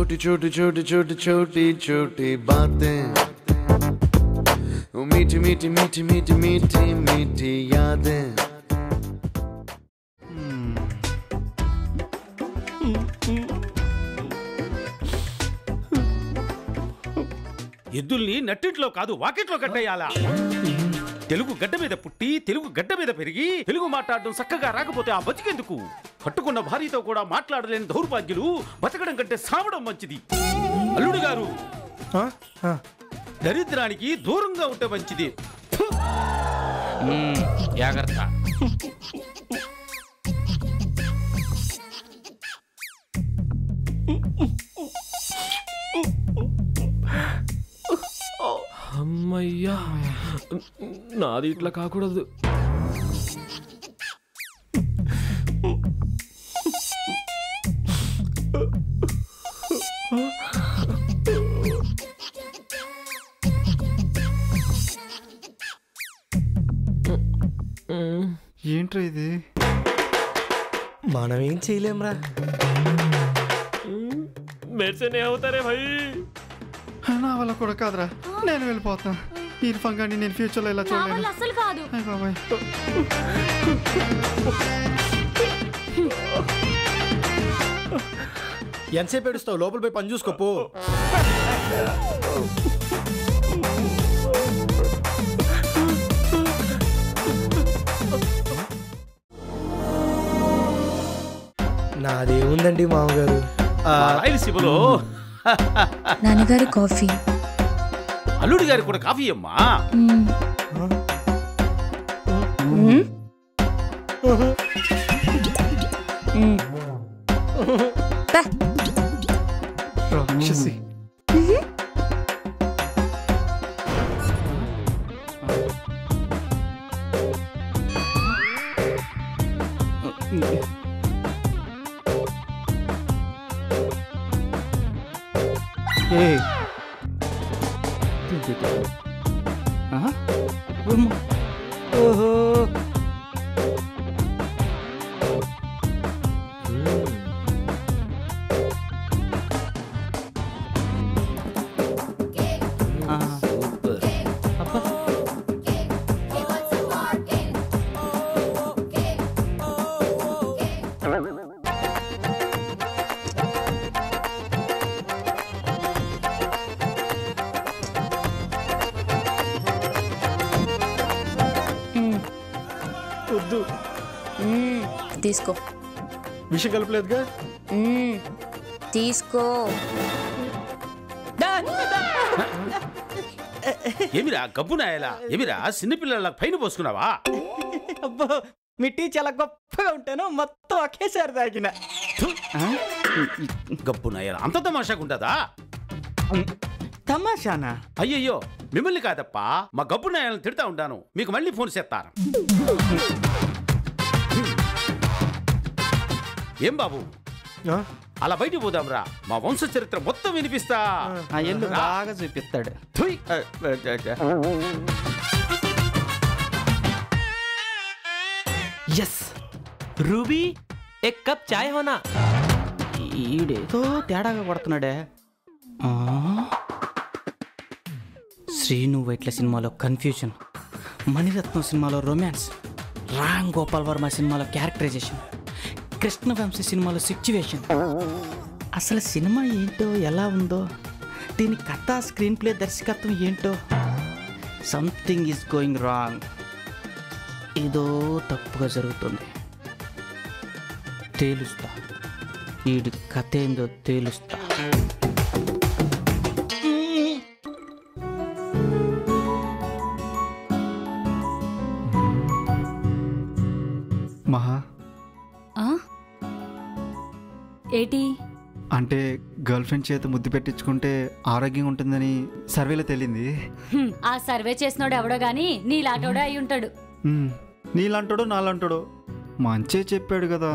छोटी छोटी छोटी छोटी छोटी छोटी बातें वो मीठी मीठी मीठी मीठी मीठी मीठी यादें ఎద్దుల్ని నట్టింట్లో కాదు వాకిట్లో కట్టేయాలా తెలుగు గడ్డ మీద పుట్టి తెలుగు గడ్డ మీద పెరిగి తెలుగు మాట్లాడడం చక్కగా రాకపోతే ఆ బతికెందుకు? కట్టుకున్న భార్యతో కూడా మాట్లాడలేని దౌర్భాగ్యులు బతకడం కంటే సావడం మంచిది. అల్లుడు గారు దరిద్రానికి దూరంగా ఉంటే మంచిది. జాగ్రత్త. అమ్మయ్యా. నాది ఇట్లా కాకూడదు. ఏంట్రా ఇది? మనం ఏం చేయలేంరా? మెర్సే నే అవుతారే భయ్? నా వల్ల కూడా కాదురా. నేను వెళ్ళిపోతున్నా ఇర్ఫాన్ గాని నేను ఫ్యూచర్లో ఇలా చూడలేను. అస్సలు కాదు. బాబాయ్. ఎంతసేపు ఏడుస్తావు? లోపల పోయి పని చూసుకోపో నాదేముందండి మామగారు? రాయలసీమలో నాన్నగారు కాఫీ. అల్లుడి గారికి కూడా కాఫీ అమ్మా రాక్షసి తీసుకో. విషయం కలపలేదుగా. తీసుకో. ఏమిరా గబ్బు నాయలా? ఏమిరా చిన్నపిల్లల పైన పోసుకున్నావా? అబ్బో మిట్టి చాలా గొప్పగా ఉంటాను మొత్తం ఒకేసారి తాగిన. గబ్బు నాయలా అంత తమాషాకుంటుందా తమాషానా? అయ్యయ్యో మిమ్మల్ని కాదప్పా మా గబ్బు నాయాలను తిడతా ఉంటాను మీకు మళ్ళీ ఫోన్ చేస్తాను. ఏం బాబు? అలా బయటికి పోదాంరా. మా వంశ చరిత్ర మొత్తం వినిపిస్తా. ఆ ఎల్లు బాగా చూపిస్తాడు. ఎస్ రూబీ ఎక్ కప్ చాయ్ హోనా? ఈడేదో తేడాగా కొడుతున్నాడే. ఆ? శ్రీను వైట్ల సినిమాలో కన్ఫ్యూజన్ మణిరత్నం సినిమాలో రొమాన్స్ రామ్ గోపాల్ వర్మ సినిమాలో క్యారెక్టరైజేషన్ కృష్ణవంశీ సినిమాలో సిచ్యువేషన్. అసలు సినిమా ఏంటో ఎలా ఉందో దీని కథ స్క్రీన్ ప్లే దర్శకత్వం ఏంటో. సంథింగ్ ఈజ్ గోయింగ్ రాంగ్ ఏదో తప్పుగా జరుగుతుంది. తేలుస్తా. వీడి కథ ఏందో తేలుస్తా. అంటే గర్ల్ ఫ్రెండ్ చేత ముద్దు పెట్టించుకుంటే ఆరోగ్యం ఉంటుందని సర్వేలో తేలింది. హ్మ్, ఆ సర్వే చేసినోడు ఎవడో గాని నీలాటోడే అయి ఉంటాడు. నీలాంటాడో నాలంటాడో మంచే చెప్పాడు కదా.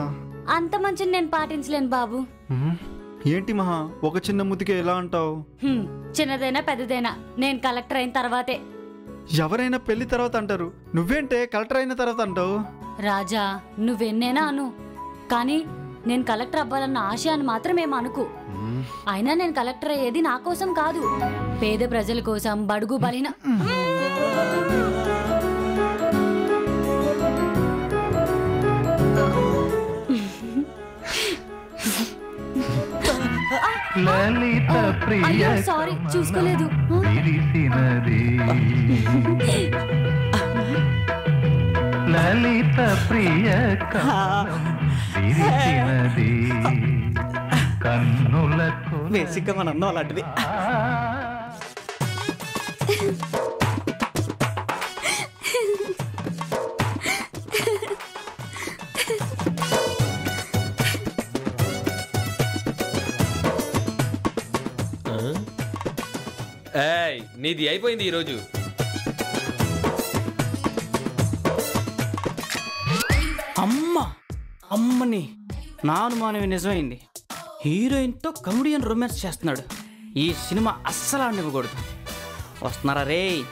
అంత మంచిని నేను పాటించలేను బాబు. ఏంటి మహా ఒక చిన్న ముద్దుకే ఎలా అంటావు? చిన్నదైనా పెద్దదైనా నేను కలెక్టర్ అయిన తర్వాతే. ఎవరైనా పెళ్ళి తర్వాత అంటారు. నువ్వేంటే కలెక్టర్ అయిన తర్వాత అంటావు? రాజా నువ్వెన్నేనా అను. కానీ నేను కలెక్టర్ అవ్వాలన్న ఆశయాన్ని మాత్రం ఏం అనుకు. అయినా నేను కలెక్టర్ అయ్యేది నా కోసం కాదు. పేద ప్రజల కోసం బడుగు బలిన ప్రియ అయ్యో సారీ చూసుకోలేదు. లలిత ప్రియ విరిసినది కన్నులకు బేసిక్గా మన అన్నం అలాంటిది. ఏయ్ నీది అయిపోయింది ఈరోజు. అమ్మని. నా అనుమానమే నిజమైంది. హీరోయిన్తో కమెడియన్ రొమాన్స్ చేస్తున్నాడు. ఈ సినిమా అస్సలు ఆడనివ్వకూడదు వస్తున్నారా రే?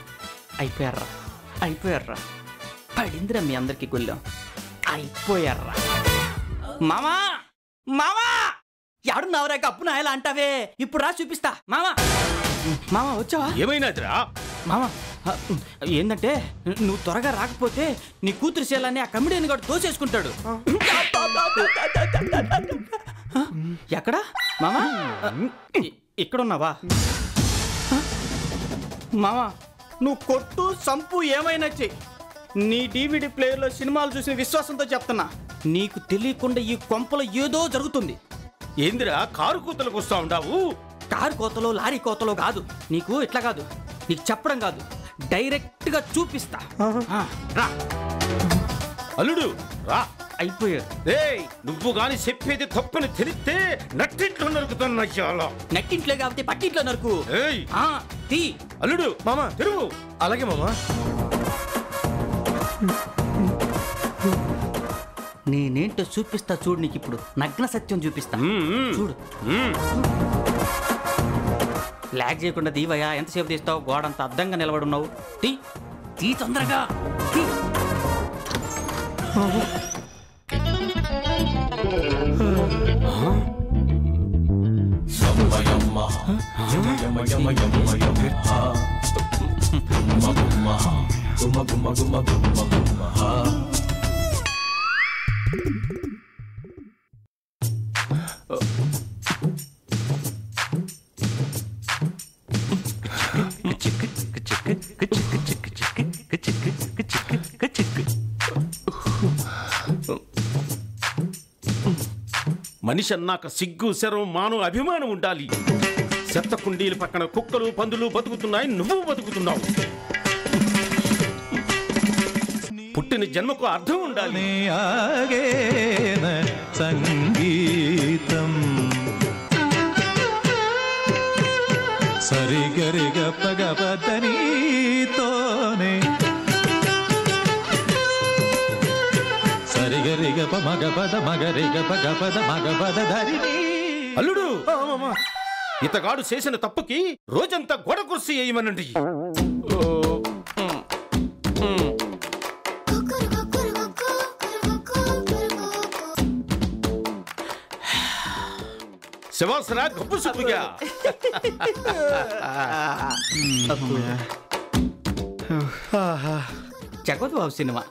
అయిపోయారా? అయిపోయారా? పడిందిరా మీ అందరికి గుళ్ళం. అయిపోయారా? మామా! మామా! ఎవడున్నావురా గప్పు నాయలా అంటావే? ఇప్పుడు రా చూపిస్తా. మామా! మామా వచ్చావా? ఏమైనాదిరా మామ ఆ, ఏందంటే నువ్వు త్వరగా రాకపోతే నీ కూతురు శీలాన్ని ఆ కమిడియన్ గారు తోసేసుకుంటాడు. ఎక్కడ? మామా? ఇక్కడున్నావా? మామా నువ్వు కొట్టు సంపు ఏమైనా చెయ్యి నీ డివిడి ప్లేయర్లో సినిమాలు చూసిన విశ్వాసంతో చెప్తున్నా. నీకు తెలియకుండా ఈ కొంపలో ఏదో జరుగుతుంది. ఏందిరా కారు కూతలకు వస్తా ఉండావు? కారు కోతలో లారీ కోతలో కాదు. నీకు ఇట్లా కాదు. నీకు చెప్పడం కాదు. డైరెక్ట్గా చూపిస్తా ఆ, రా. అల్లుడు రా. అయిపోయారు. రేయ్ నువ్వు గాని చెప్పేది తప్పని తెలిస్తే నట్టింట్లో నరుకుతున్నా చాలా నెట్టింట్లో కాబట్టి పక్కింట్లో నరకు. ఏయ్. ఆ, తీ. అల్లుడు మామా. తిరుగు. అలాగే మామా. నేనేంటో చూపిస్తా చూడు నీకు ఇప్పుడు. నగ్న సత్యం చూపిస్తా. చూడు. లాగ్ చేయకుండా దీవయ్యా ఎంతసేపు తీస్తావు? గోడంత అద్దంగా నిలబడున్నావు తీ. తీ తొందరగా. తీ. మనిషి అన్నాక సిగ్గు శరం మాను అభిమానం ఉండాలి. చెత్త కుండీల పక్కన కుక్కలు పందులు బతుకుతున్నాయి నువ్వు బతుకుతున్నావు. పుట్టిన జన్మకు అర్థం ఉండాలి. సంగీతం. సరిగరిగ పగపదనీతోనే సరిగరిగ మగపద మగరిగ పగపద మగపద ధరిణీ. అల్లుడు! ఇతగాడు చేసిన తప్పుకి రోజంతా గోడ కుర్సీ వేయమనండి. శివాసరా గబ్బు సుబ్బుగా. జగత్ బాబు సినిమా.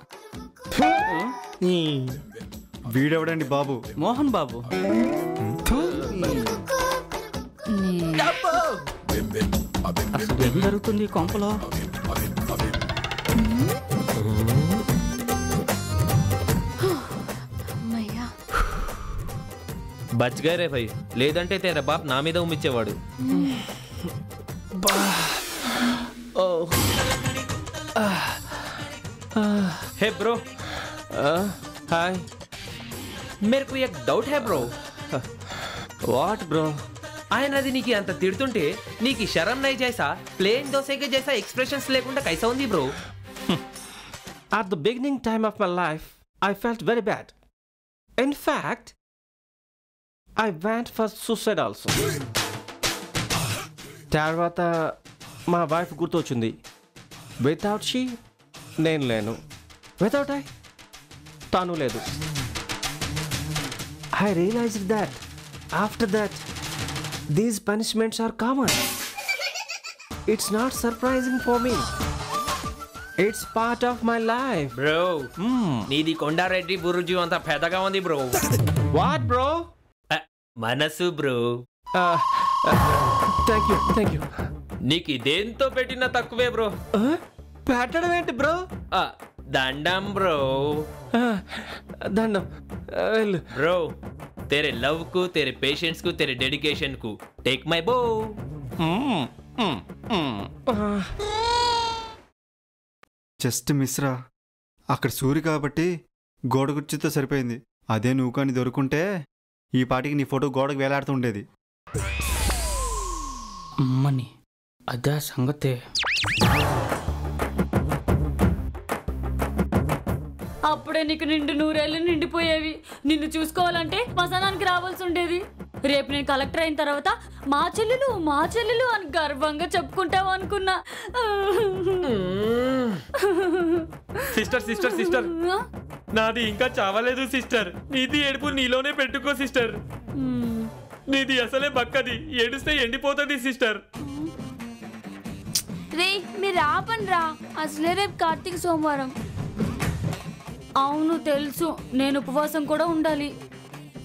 వీడెవడండి బాబు? మోహన్ బాబు. అసలు ఏం జరుగుతుంది ఈ కొంపలో బచ్గా రే భయ్ లేదంటే తేరా బాప్ నా మీద ఉమ్మిచ్చేవాడు हे ब्रो हाय मेरे को एक డౌట్ है బ్రో వాట్ ఆయన అది నీకు అంత తిడుతుంటే నీకు శరం నై జైసా ప్లేన్ దోసేకే జైసా ఎక్స్ప్రెషన్స్ లేకుండా కైసా ఉంది bro. At the beginning time of my life I felt very bad in fact I want for suicide also తర్వాత మా వైఫ్ గుర్తొచ్చింది. వితౌట్ షీ నేను లేను. వితౌట్ ఐ తాను లేదు. I realise that after that these punishments are common it's not surprising for me it's part of my life bro నీది కొండారెడ్డి బురుజు అంత పెద్దగా ఉంది బ్రో వాట్ బ్రో మనసు bro thank you thank you నీకు దేంతో పెట్టినా తక్కువే బ్రో పెట్టడం ఏంటి బ్రో దండం బ్రో దండం Uh, వెళ్ళు బ్రో तेरे लव को तेरे पेशेंस को तेरे डेडिकेशन को take my bow just Mishra అక్కడ సూరి కాబట్టి గోడ కుర్చీతో సరిపోయింది అదే నువ్వు కానీ దొరుకుంటే ఈ పాటికి నీ ఫోటో గోడకు వేలాడుతుండేది అమ్మని అదే సంగతే అప్పుడే నీకు నిండు నూరేళ్ళు నిండిపోయేవి. నిన్ను చూసుకోవాలంటే మసానానికి రావాల్సి ఉండేది. రేపు నేను కలెక్టర్ అయిన తర్వాత మా చెల్లెలు మా చెల్లెలు అని గర్వంగా చెప్పుకుంటావు అనుకున్నా. Sister sister sister. నాది ఇంకా చావలేదు సిస్టర్. నీది ఏడుపు నీలోనే పెట్టుకో సిస్టర్. నీది అసలే బక్కది. ఏడుస్తే ఎండిపోతుంది సిస్టర్. రే మీరు ఆపండి రా అసలే రేపు కార్తీక సోమవారం. అవును తెలుసు. నేను ఉపవాసం కూడా ఉండాలి.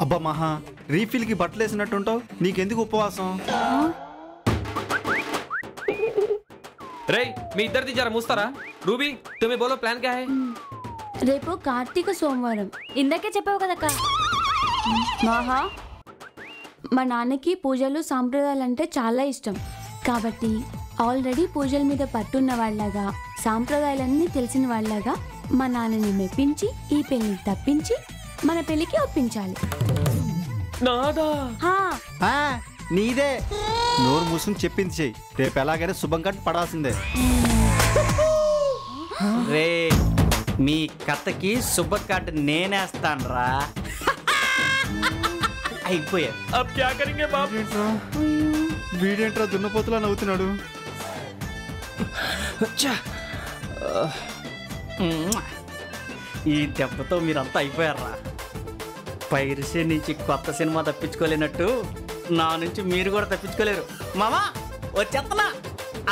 అబ్బా మహా రీఫిల్కి బట్టలు వేసినట్టుంటావు? నీకెందుకు ఉపవాసం? రే మీ ఇద్దరిది జర మూస్తారా? రూబీ తుమ్మి బోలో ప్లాన్ క్యా హై? రేపు కార్తీక సోమవారం. ఇందాకే చెప్పావు కదక్క. మాహా మా నాన్నకి పూజలు సాంప్రదాయాలు అంటే చాలా ఇష్టం. కాబట్టి ఆల్రెడీ పూజల మీద పట్టున్న వాళ్ళగా సాంప్రదాయాలన్నీ తెలిసిన వాళ్ళగా మా నాన్నని మెప్పించి ఈ పెళ్ళిని తప్పించి మన పెళ్ళికి ఒప్పించాలి. నాదా? హా, ఆ, నీదే. నోరు మూసుకుని చెప్పింది చెయ్యి. రేపు ఎలాగైనా శుభం కట్టి పడాల్సిందే. రే మీ కథకి శుభ కార్డు నేనేస్తాను రా అయిపోయా. అబ్ క్యా కరెంగే బాప్ వీడేంట్రా దున్నపోతులా నవ్వుతున్నాడు? ఈ దెబ్బతో మీరంతా అయిపోయారా? పైరసీ నుంచి కొత్త సినిమా తప్పించుకోలేనట్టు నా నుంచి మీరు కూడా తప్పించుకోలేరు. మామా వచ్చేత్తనా?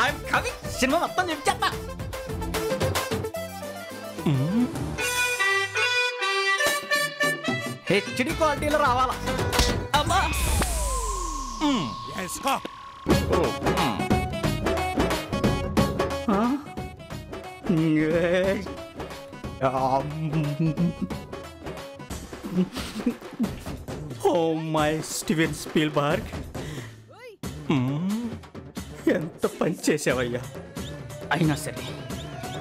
ఐఎమ్ కమింగ్ సినిమా మొత్తం చెప్పేస్తా హెచ్డి క్వాలిటీలో రావాలా? అమ్మా. ఓ మై స్టీవెన్ స్పీల్బర్గ్ ఎంత పని చేసావయ్యా? అయినా సరే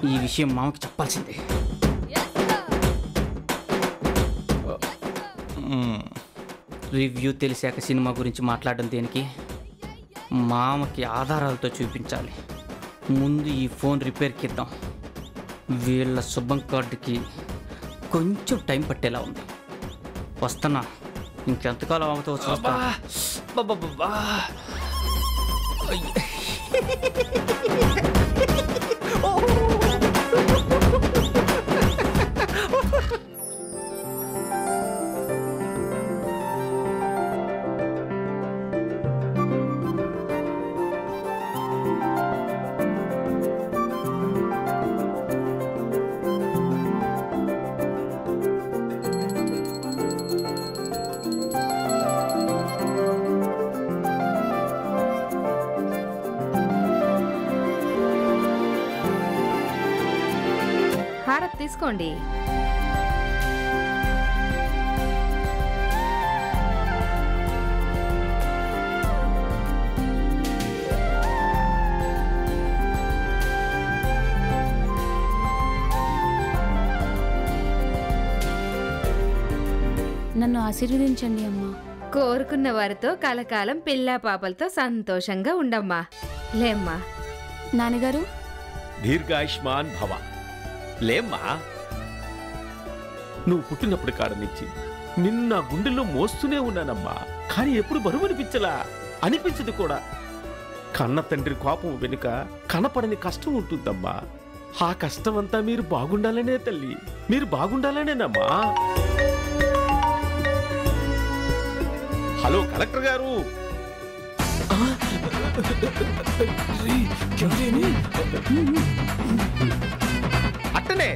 ఈ విషయం మామకి చెప్పాల్సిందే. రివ్యూ తెలిసాక సినిమా గురించి మాట్లాడడం దేనికి? మామకి ఆధారాలతో చూపించాలి. ముందు ఈ ఫోన్ రిపేర్కి ఇద్దాం. వీళ్ళ శుభం కార్డుకి కొంచెం టైం పట్టేలా ఉంది. వస్తున్నా. ఇంకెంతకాలం అవుతావు చూస్తా బాబా హారత్ తీసుకోండి. నన్ను ఆశీర్వదించండి అమ్మా. కోరుకున్న వారితో కలకాలం పిల్లా పాపలతో సంతోషంగా ఉండమ్మా. లేమ్మా. నాన్నగారు? దీర్ఘాయుష్మాన్ భవ. లేమ్మా. నువ్వు పుట్టినప్పుడు కాడ నుంచి నిన్ను నా గుండెల్లో మోస్తూనే ఉన్నానమ్మా. కానీ ఎప్పుడు బరువు అనిపించలా అనిపించదు కూడా. కన్న తండ్రి కోపం వెనుక కనపడని కష్టం ఉంటుందమ్మా. ఆ కష్టం అంతా మీరు బాగుండాలనే తల్లి. మీరు బాగుండాలనేనమ్మా. హలో కలెక్టర్ గారు. అట్టనే.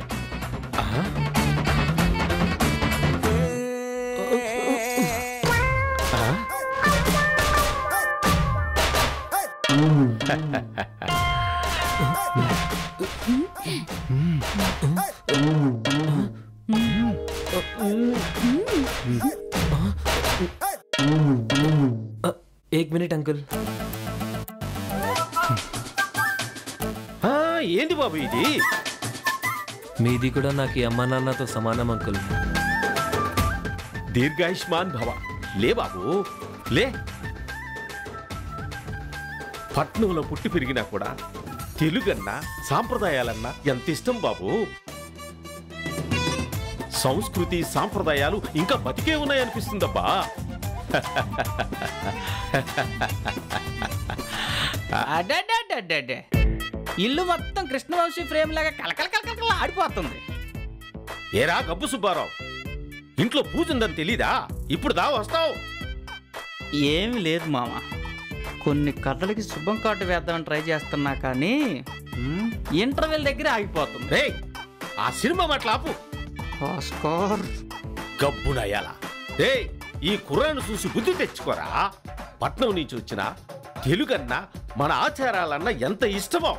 ఏక్ నాకు ఈ అమ్మా నాన్నతో సమానం అంకుల్. దీర్ఘాయుష్మాన్ భవ. లే బాబు లే. పట్నంలో పుట్టి పెరిగినా కూడా తెలుగన్నా సాంప్రదాయాలన్నా ఎంత ఇష్టం బాబు? సంస్కృతి సాంప్రదాయాలు ఇంకా బతికే ఉన్నాయనిపిస్తుందబ్బా. అడ్డే ఇల్లు మొత్తం కృష్ణవంశీ ఫ్రేమ్ లాగా కలకల కలకల ఆడిపోతుంది. ఏరా గబ్బు సుబ్బారావు? ఇంట్లో పూజ ఉందని తెలీదా? ఇప్పుడు దా వస్తావు. ఏమి లేదు మామ. కొన్ని కథలకి శుభం కార్డు వేద్దామని ట్రై చేస్తున్నా కానీ ఇంటర్వెల్ దగ్గర ఆగిపోతుంది. రే ఆ సినిమా మాట్లాపు ఆస్కార్. గబ్బునయ్యాల రే ఈ కుర్రాను చూసి బుద్ధి తెచ్చుకోరా? పట్నం నుంచి వచ్చిన తెలుగన్నా మన ఆచారాలన్నా ఎంత ఇష్టమో.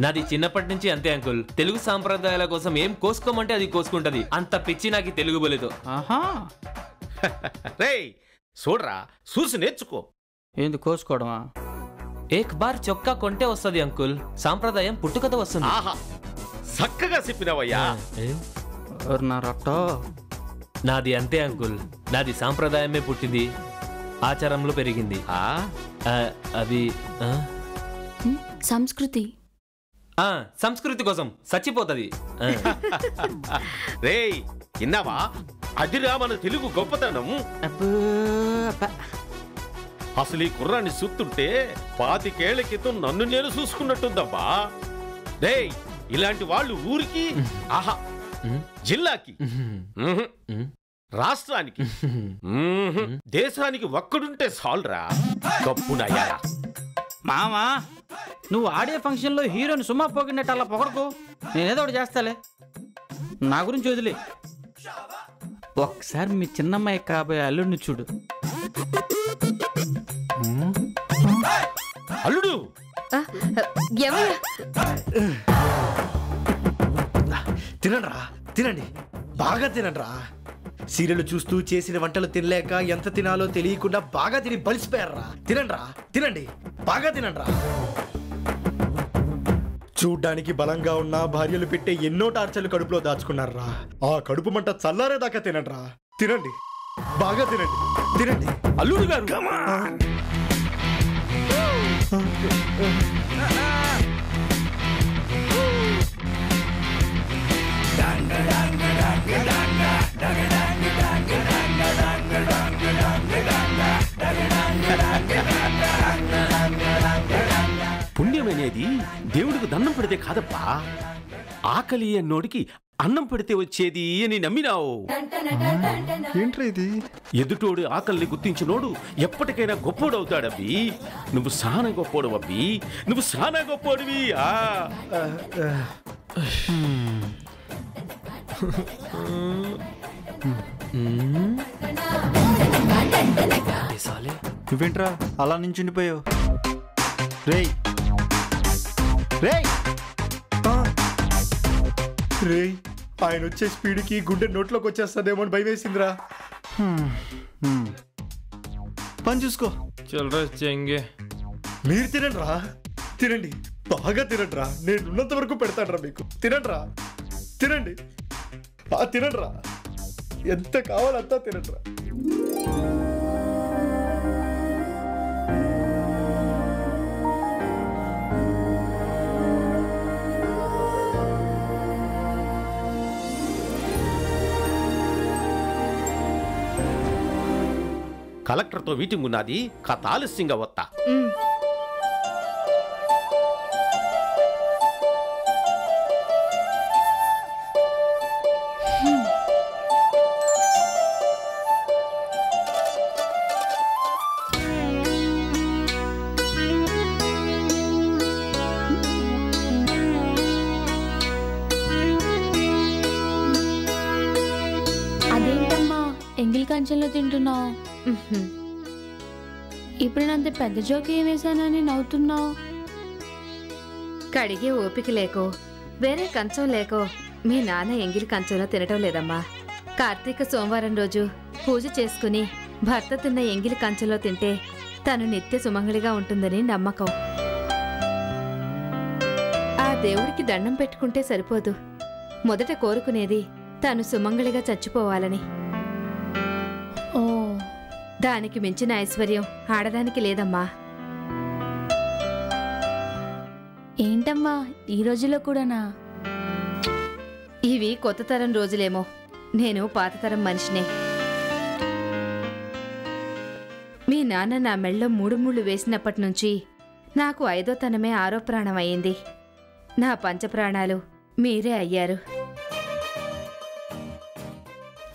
నాది చిన్నప్పటి నుంచి అంతే అంకుల్. తెలుగు సాంప్రదాయాల కోసం ఏం కోసుకోమంటే అది కోసుకుంటది. అంత పిచ్చి నాకు తెలుగు బోలేదు. ఆహా. రే చూడరా చూసి నేర్చుకో. ఏంది కోసుకోవడమా? ఏక్ బార్ చొక్కా కొంటే వస్తది అంకుల్. సాంప్రదాయం పుట్టుకతో వస్తుంది. ఆహా. చక్కగా చెప్పినవయ్యా. ఎవరు నా రొట్టో నాది అంతే అంకుల్. నాది సాంప్రదాయమే పుట్టింది. ఆచారంలో పెరిగింది. ఆ? అది ఆ? సంస్కృతి. సంస్కృతి కోసం చచ్చిపోతది. రే విన్నావా? అదిరా మన తెలుగు గొప్పతనం. అబ్బో, అబ్బా. అసలు ఈ కుర్రాన్ని చూస్తుంటే పాతికేళ్ళ క్రితం నన్ను నేను చూసుకున్నట్టుందబ్బా. రే ఇలాంటి వాళ్ళు ఊరికి ఆహా జిల్లాకి. రాష్ట్రానికి. దేశానికి ఒక్కడుంటే సాల్రా గప్పునయ్యా. మామా నువ్వు ఆడే ఫంక్షన్లో హీరోని సుమా పోగినట్టు అలా పొగడకు. నేనేదో ఒకటి చేస్తాలే. నా గురించి వదిలే. ఒకసారి మీ చిన్నమ్మాయి కాబోయే అల్లుడిని చూడు. అల్లుడు! తినండ్రా తినండి. బాగా తినండ్రా. సీరియల్ చూస్తూ చేసిన వంటలు తినలేక ఎంత తినాలో తెలియకుండా బాగా తిని బలిసిపోయారా తినండ్రా తినండి. బాగా తినండ్రా. చూడ్డానికి బలంగా ఉన్న భార్యలు పెట్టే ఎన్నో టార్చర్లు కడుపులో దాచుకున్నారా? ఆ కడుపు మంట చల్లారేదాకా తినండ్రా. తినండి. బాగా తినండి. తినండి. అల్లుడు గారు! పుణ్యం అనేది దేవుడికి దండం పెడితే కాదబ్బా? ఆకలి అన్నోడికి అన్నం పెడితే వచ్చేది అని నమ్మినావు. ఏంట్రా ఇది? ఎదుటోడి ఆకలిని గుర్తించినోడు ఎప్పటికైనా గొప్పోడవుతాడబ్బి. నువ్వు సానా గొప్పోడు అబ్బి. నువ్వు సానా గొప్పోడివి. ఆ. నువ్వేంట్రా? అలా నించుండిపోయావు. రేయ్ రేయ్! రేయ్ ఆయన వచ్చే స్పీడ్కి గుండె నోట్లోకి వచ్చేస్తుందేమో అని భయం వేసిందిరా హ్మ్. పని చూసుకో. మీరు తినండి రా తినండి. బాగా తినండి రా నేను ఉన్నంత వరకు పెడతాను రా మీకు. తినండి రా తినండి. తినండి రా ఎంత కావాలంతా తినండి రా కలెక్టర్తో మీటింగ్ ఉన్నది. కథ ఆలస్యంగా వస్తా ఎంగిల్ తింటున్నావు. ఇప్పుడు నంత పెద్ద జోక్ ఏం వేశానని నవ్వుతున్నావు. కడిగే ఓపిక లేకో వేరే కంచం లేకో మీ నాన్న ఎంగిలి కంచంలో తినటం లేదమ్మా. కార్తీక సోమవారం రోజు పూజ చేసుకుని భర్త తిన్న ఎంగిలి కంచంలో తింటే తను నిత్య సుమంగళిగా ఉంటుందని నమ్మకం. ఆ దేవుడికి దండం పెట్టుకుంటే సరిపోదు. మొదట కోరుకునేది తను సుమంగళిగా చచ్చిపోవాలని. దానికి మించిన ఐశ్వర్యం ఆడదానికి లేదమ్మా. ఏంటమ్మా ఈ రోజులో కూడానా? ఇవి కొత్త తరం రోజులేమో. నేను పాత తరం మనిషినే. మీ నాన్న నా మెళ్ళో మూడు ముళ్ళు వేసినప్పటి నుంచి నాకు ఐదో తనమే ఆరో ప్రాణం అయింది నా పంచప్రాణాలు మీరే అయ్యారు.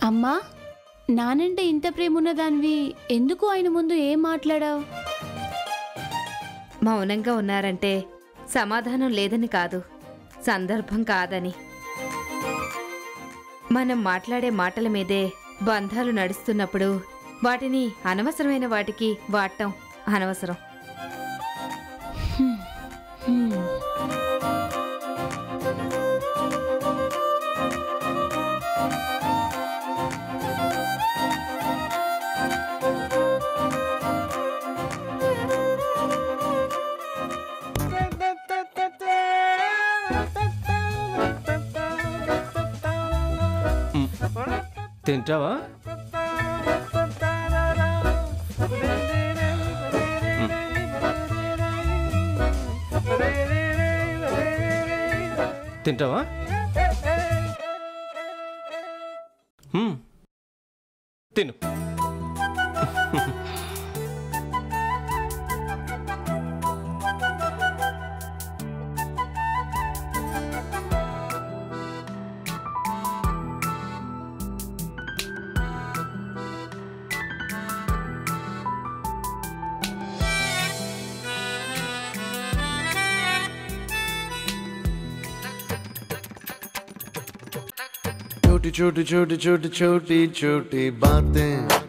అమ్మా నానంటే ఇంత ప్రేమ ఉన్నదానివి ఎందుకు ఆయన ముందు ఏం మాట్లాడావు? మౌనంగా ఉన్నారంటే సమాధానం లేదని కాదు సందర్భం కాదని. మనం మాట్లాడే మాటల మీదే బంధాలు నడుస్తున్నప్పుడు వాటిని అనవసరమైన వాటికి వాడటం అనవసరం. తింటావా? తింటావా. తిను. छोटी छोटी छोटी छोटी छोटी बातें।